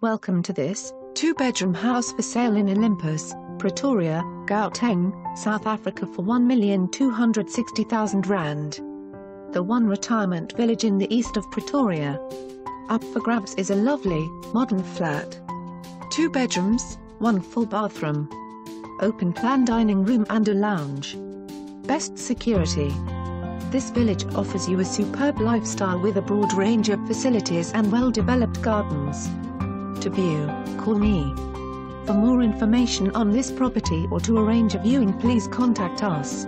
Welcome to this two-bedroom house for sale in Olympus, Pretoria, Gauteng, South Africa for 1,260,000 rand. The one retirement village in the east of Pretoria. Up for grabs is a lovely, modern flat. Two bedrooms, one full bathroom. Open plan dining room and a lounge. Best security. This village offers you a superb lifestyle with a broad range of facilities and well-developed gardens. To view, call me. For more information on this property or to arrange a viewing please contact us.